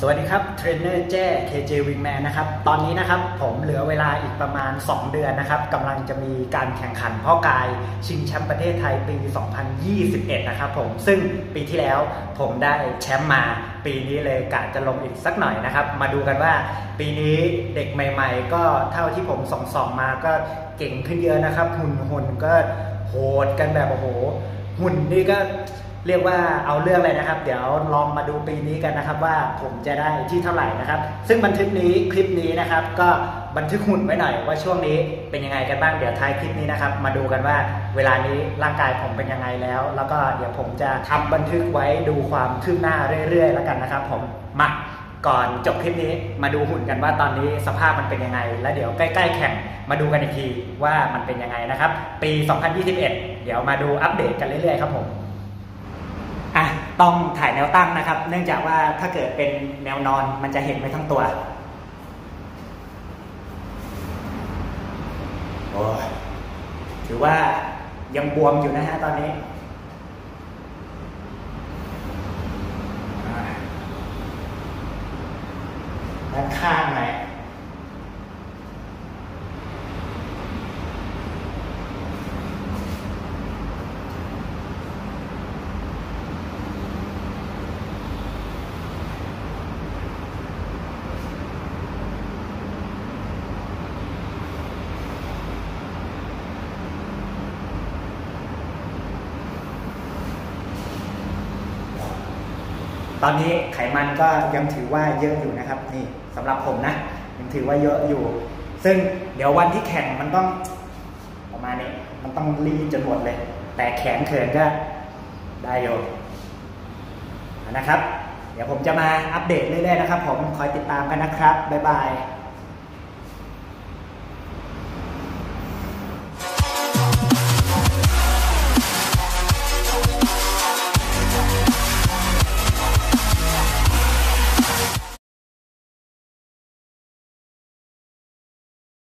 สวัสดีครับ เทรนเนอร์แจ้ KJ Wingman นะครับ ตอนนี้นะครับผมเหลือเวลาอีกประมาณ 2 เดือนนะครับกำลังจะมีการแข่งขันเพาะกาย ชิงแชมป์ประเทศไทยปี 2021 นะครับผม ซึ่งปีที่แล้วผมได้แชมป์มา ปีนี้เลยกะจะลงอีกสักหน่อยนะครับ มาดูกันว่า ปีนี้เด็กใหม่ ๆ ก็เท่าที่ผมส่องๆมาก็เก่งขึ้นเยอะนะครับ หุ่นหุ่นก็โหดกันแบบโอ้โห หุ่นนี่ก็ เรียกว่าเอาเรื่องเลยนะครับ เดี๋ยวลองมาดูปีนี้กันนะครับว่าผมจะได้ที่เท่าไหร่นะครับ ซึ่งบันทึกนี้คลิปนี้นะครับ ก็บันทึกหุ่นไว้หน่อยว่าช่วงนี้เป็นยังไงกันบ้างเดี๋ยวท้ายคลิปนี้นะครับ มาดูกันว่าเวลานี้ร่างกายผมเป็นยังไงแล้ว แล้วก็เดี๋ยวผมจะทำบันทึกไว้ดูความคืบหน้าเรื่อย ๆ แล้วกันนะครับ ผมมาก่อนจบคลิปนี้มาดูหุ่นกันว่าตอนนี้สภาพมันเป็นยังไง แล้วเดี๋ยวใกล้ ๆ แข่งมาดูกันอีกทีว่ามันเป็นยังไงนะครับ ปี 2021 เดี๋ยวมาดูอัปเดตกันเรื่อยๆ ครับผม ต้องถ่ายแนวตั้งนะครับ เนื่องจากว่าถ้าเกิดเป็นแนวนอนมันจะเห็นไปทั้งตัวโอ้ถือว่ายังบวมอยู่นะฮะตอนนี้ด้านข้างไหน ตอนนี้ไขมันก็ยังถือว่าเยอะอยู่นะครับ นี่สำหรับผมนะยังถือว่าเยอะอยู่ ซึ่งเดี๋ยววันที่แข่งมันต้องประมาณนี้มันต้องรีดจนหมดเลย แต่แขนเขินก็ได้อยู่นะครับ เดี๋ยวผมจะมาอัปเดตเรื่อยๆนะครับ ผมคอยติดตามกันนะครับบ๊ายบาย